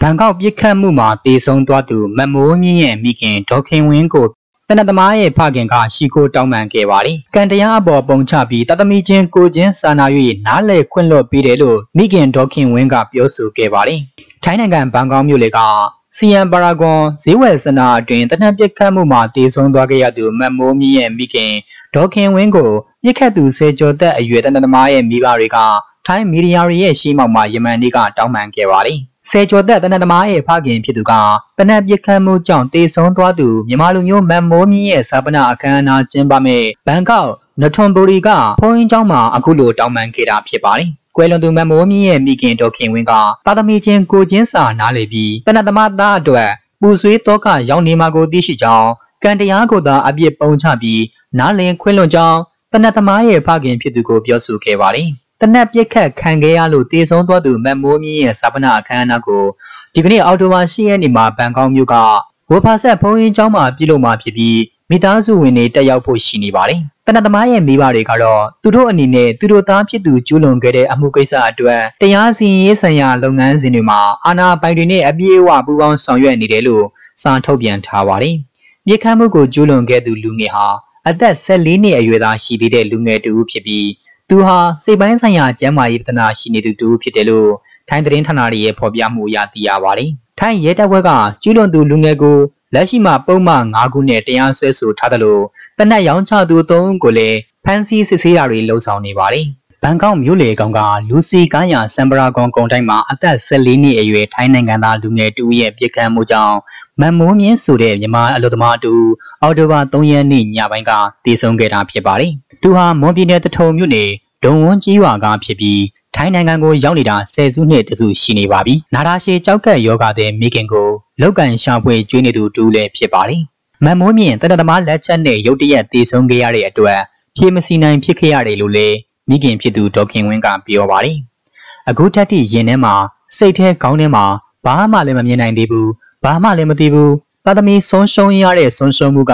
ဘန်ကောက်ပြစ်ခတ်မှုမှာတေဆုံးသွားသူမမိုးမြင့်ရဲ့မိခင်ဒေါခင်ဝင်းကိုတနတ်သမားရဲ့ဖခင်ကရှီကိုတောင်းပန်ခဲ့ပါတယ်။ကံတရားအပေါ်ပုံချပြီးတသမီချင်းကိုချင်းစာနာ၍နားလည်ခွင့်လွှတ်ပေးတယ်လို့မိခင်ဒေါခင်ဝင်းကပြောဆိုခဲ့ပါတယ်။ထိုင်းနိုင်ငံဘန်ကောက်မြို့လေကစီယန်ပါရာဂွန်ဈေးဝယ်စနာအတွင်တနက်ပြစ်ခတ်မှုမှာတေဆုံးသွားခဲ့ရသူမမိုးမြင့်ရဲ့မိခင်ဒေါခင်ဝင်းကိုပြစ်ခတ်သူဆယ်ကျော်သက်အရွယ်တနတ်သမားရဲ့မိဘတွေကထိုင်းမီဒီယာတွေရဲ့ရှေ့မှောက်မှာယမန်နေ့ကတောင်းပန်ခဲ့ပါတယ်။ ဆယ်ကျော်သက်တနက်သမားရဲ့ဖခင်ဖြစ်သူကတနက်ပြစ်ခတ်မှုကြောင့်တေဆုံးသွားသူမြန်မာလူမျိုးမန်မိုးမြင့်ရဲ့စာပနာအခမ်းအနားကျင်းပမဲ့ဘန်ကောက်နထွန်ဘူရီကဘုန်းကြီးကျောင်းမှာအခုလိုတောင်းပန်ခဲ့တာဖြစ်ပါတယ်။ကွယ်လွန်သူမန်မိုးမြင့်ရဲ့မိခင်ဒေါခင်ဝင်းကတာသမီချင်းကိုချင်းစာနားလေပြီးတနက်သမားသားအတွက်ပူဆွေးတော့ကရောက်နေမှာကိုသိရှိကြောင်းကံတရားကိုသာအပြစ်ပုံချပြီးနားလည်ခွင့်လွန်ကြောင်းတနက်သမားရဲ့ဖခင်ဖြစ်သူကိုပြောဆိုခဲ့ပါတယ်။ တနက်ပြက်ခတ်ခံခဲ့ရလို့တေဆုံးသွားသူမတ်မိုးမြင့်ရဲ့စာပနာအခမ်းအနားကိုဒီကနေ့အော်တိုဘာ10ရက်နေ့မှာဘန်ကောက်မြို့ကဝဖာဆက်ဘုံရင်ကျောင်းမှာပြုလုပ်မှာဖြစ်ပြီးမိသားစုဝင်တွေတက်ရောက်ဖို့ရှိနေပါတယ်။တနတ်သမားရဲ့မိဘတွေကတော့သူတို့အနေနဲ့သူတို့သားဖြစ်သူကျူးလွန်ခဲ့တဲ့အမှုကိစ္စအတွက်တရားစီရင်ရေးဆိုင်ရာလုပ်ငန်းစဉ်တွေမှာအာဏာပိုင်တွေနဲ့အပြည့်အဝပူးပေါင်းဆောင်ရွက်နေတယ်လို့စာထုတ်ပြန်ထားပါတယ်။မြေခမ်းမှုကိုကျူးလွန်ခဲ့သူလူငယ်ဟာအသက်14နှစ်အရွယ်သားရှိသေးတဲ့လူငယ်တူဖြစ်ပြီး သူဟာစိတ်ပိုင်းဆိုင်ရာကျန်းမာရေးပြဿနာရှိနေသူတူဖြစ်တယ်လို့ထိုင်းသတင်းဌာနတွေရဲ့ဖော်ပြမှုအရသိရပါတယ်။ထိုင်းရဲတပ်ဖွဲ့ကကျူးလွန်သူလူငယ်ကိုလက်ရှိမှာပုံမှန်၅ခုနဲ့တရားစွဲဆိုထားတယ်လို့တနက်ရောင်းချသူ၃ဦးကိုလည်းဖမ်းဆီးစစ်ဆေးတာတွေလှုံ့ဆော်နေပါတယ်။ဘန်ကောက်မြို့လေကောင်ကလူစီကမ်းရစံပရာကွန်ကုန်းတိုင်းမှာအသက်14နှစ်အရွယ်ထိုင်းနိုင်ငံသားလူငယ်တူရဲ့ပြစ်ခတ်မှုကြောင့်မန်မိုးမြင့်ဆိုတဲ့မြန်မာအလုပ်သမားတူအော်တိုဘာ3ရက်နေ့ညပိုင်းကတည်ဆုံခဲ့တာဖြစ်ပါတယ်။ သူဟာမွန်ပြည်နယ်တထုံမြို့နယ်ဒုံဝန်းကြီးရွာကဖြစ်ပြီးထိုင်းနိုင်ငံကိုရောက်နေတာဆယ်စုနှစ်တစုရှိနေပါပြီ။နာတာရှည်ကြောက်ကက်ယောဂတဲ့မိခင်ကိုလောက်ကန်ရှာဖွေကျွေးနေသူတူလည်းဖြစ်ပါတယ်။မန်မိုးမြင့်တရတမလက်ချက်နဲ့ရုတ်တရက်တည်ဆုံးခဲ့ရတဲ့အတွက်ဖြေမစီနိုင်ဖြစ်ခဲ့ရတယ်လို့လည်းမိခင်ဖြစ်သူဒေါခင်ဝင်းကပြောပါတယ်။အခုထက်ထိရင်ထဲမှာစိတ်ထဲခေါင်းထဲမှာဘာမှလည်းမမြင်နိုင်သေးဘူး။ဘာမှလည်းမသိဘူး။သားသမီးဆုံးရှုံးရတဲ့ဆုံးရှုံးမှုက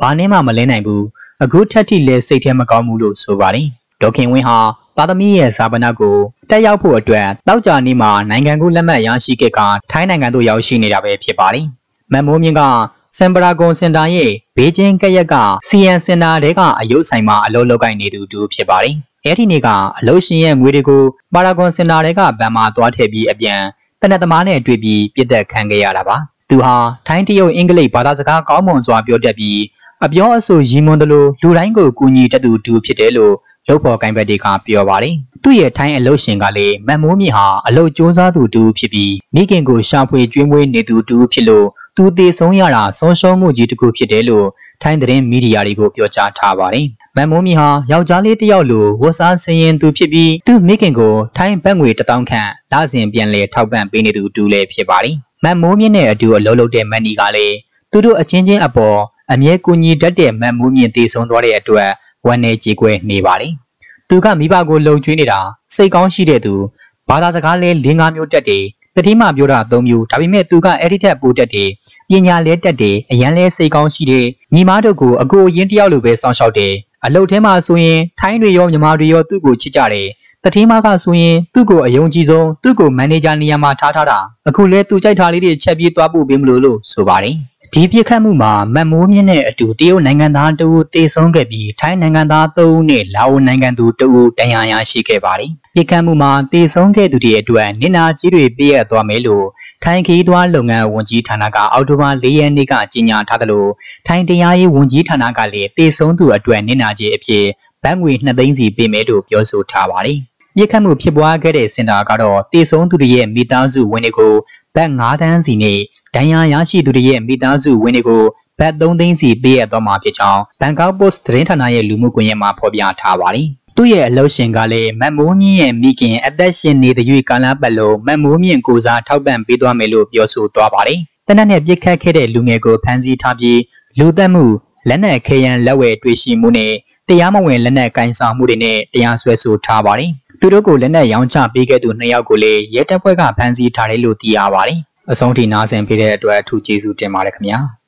ဘာနဲ့မှမလဲနိုင်ဘူး။ အခုထက်ထိလည်းစိတ်ထဲမကောင်းဘူးလို့ဆိုပါတယ်။ဒေါခင်ဝင်းဟာသားသမီးရဲ့ဇာပနာကိုတက်ရောက်ဖို့အတွက်တောက်ကြနေ့မှာနိုင်ငံကူးလက်မှတ်ရရှိခဲ့ကထိုင်းနိုင်ငံသို့ရောက်ရှိနေတာပဲဖြစ်ပါတယ်။မန်မိုးမြင့်ကစင်ပရာဂွန်စင်တာရဲ့ဘေကျင်းကရက်က CN စင်တာတဲကအယုတ်ဆိုင်မှာအလုပ်လုပ်ကိုင်နေသူတူဖြစ်ပါတယ်။အဲဒီနေ့ကအလုပ်ရှင်ရဲ့ငွေတွေကိုပါရာဂွန်စင်တာတဲကဘဏ်မှာသွားထည့်ပြီးအပြန်တနက်သမားနဲ့တွေ့ပြီးပြစ်သက်ခံခဲ့ရတာပါ။သူဟာထိုင်းတရုတ်အင်္ဂလိပ်ဘာသာစကားကောင်းမွန်စွာပြောတတ်ပြီး အပြောအဆိုရည်မွန်သလိုလူတိုင်းကိုကူညီတတ်သူတူဖြစ်တယ်လို့လုပ်ဖော်ကိုင်ဘက်တွေကပြောပါတယ်။သူ့ရဲ့ထိုင်းအလုပ်ရှင်ကလည်းမန်မိုးမြင့်ဟာအလုပ်စူးစမ်းသူတူဖြစ်ပြီးမိခင်ကိုရှာဖွေကျွေးမွေးနေသူတူဖြစ်လို့သူတည်ဆုံးရတာဆုံးရှုံးမှုကြီးတစ်ခုဖြစ်တယ်လို့ထိုင်းသတင်းမီဒီယာတွေကိုပြောကြားထားပါတယ်။မန်မိုးမြင့်ဟာယောက်ျားလေးတစ်ယောက်လိုဝတ်စားဆင်ရင်သူဖြစ်ပြီးသူ့မိခင်ကိုထိုင်းဘတ်ငွေ1000ခန့်လစဉ်ပြန်လည်ထောက်ပံ့ပေးနေသူတူလည်းဖြစ်ပါတယ်။မန်မိုးမြင့်နဲ့အတူအလုပ်လုပ်တဲ့မန်နီကလည်းသူတို့အချင်းချင်းအပေါ် အမြဲကူညီတတ်တဲ့မန်မိုးမြင့်တည်ဆုံးသွားတဲ့အတွက်ဝမ်းနေကြေကွဲနေပါတယ်။သူကမိဘကိုလုံကျွေးနေတာစိတ်ကောင်းရှိတဲ့သူဘာသာစကားလဲ၄၅မျိုးတက်တယ်တတိမပြောတာ၃မျိုးဒါပေမဲ့သူကအဲ့ဒီထက်ပိုတက်တယ်ပညာလဲတက်တယ်အရန်လဲစိတ်ကောင်းရှိတယ်ညီမတို့ကိုအကိုအရင်တယောက်လိုပဲစောင့်ရှောက်တယ်အလုပ်ထဲမှာဆိုရင်ထိုင်းတွေရောညီမတွေရောသူ့ကိုချစ်ကြတယ်တတိမကဆိုရင်သူ့ကိုအယုံကြည်ဆုံးသူ့ကိုမန်နေဂျာနေရာမှာထားထားတာအခုလဲသူကြိုက်တာလေးတွေချက်ပြီးသွားပို့ပေးမလို့လို့ဆိုပါတယ် ဒီပြစ်ခတ်မှုမှာမတ်မိုးမြင့်နဲ့အတူတရုတ်နိုင်ငံသားတဦးတေဆုံးခဲ့ပြီးထိုင်းနိုင်ငံသား၃ဦးနဲ့လာအိုနိုင်ငံသူတဦးတန်ရာရရှိခဲ့ပါတယ်။ပြစ်ခတ်မှုမှာတေဆုံးခဲ့သူတွေအတွက်နင်နာကြီးတွေပေးရသွားမယ်လို့ထိုင်းခီးသွွားလုပ်ငန်းဝန်ကြီးဌာနကအောက်တိုဘာ၄ရက်နေ့ကကြေညာထားသလိုထိုင်းတရားရေးဝန်ကြီးဌာနကလည်းတေဆုံးသူအတွက်နင်နာကြီးအဖြစ်ဘတ်ငွေ2သိန်းစီပေးမယ်လို့ပြောဆိုထားပါတယ်။ပြစ်ခတ်မှုဖြစ်ပွားခဲ့တဲ့စင်တာကတော့တေဆုံးသူတွေရဲ့မိသားစုဝင်တွေကိုဘတ်9တန်းစီနဲ့ ဒဏ်ရာရရှိသူတွေရဲ့မိသားစုဝင်တွေကိုဘတ်3သိန်းစီပေးရတော့မှာဖြစ်ကြောင်းဘန်ကောက်ပို့စ်သတင်းဌာနရဲ့လူမှုကွန်ရက်မှာဖော်ပြထားပါတယ်။သူ့ရဲ့အလုပ်ရှင်ကလည်းမတ်မိုးမြင့်ရဲ့မိခင်အသက်ရှင်နေတဲ့ရွေကာလပတ်လုံးမတ်မိုးမြင့်ကိုစားထောက်ပံ့ပေးသွားမယ်လို့ပြောဆိုသွားပါတယ်။တနက်နဲ့ပြစ်ခတ်ခဲ့တဲ့လူငယ်ကိုဖမ်းဆီးထားပြီးလူသက်မှုလက်နက်ခဲယမ်းလက်ဝဲတွေ့ရှိမှုနဲ့တရားမဝင်လက်နက်ကင်ဆောင်မှုတွေနဲ့တရားစွဲဆိုထားပါတယ်။သူတို့ကိုလက်နက်ရောင်းချပေးခဲ့သူနှစ်ယောက်ကိုလည်းရဲတပ်ဖွဲ့ကဖမ်းဆီးထားတယ်လို့သိရပါတယ်။ အဆုံးထိနားဆင်ပေးတဲ့အတွက်အထူးကျေးဇူးတင်ပါတယ်ခင်ဗျာ။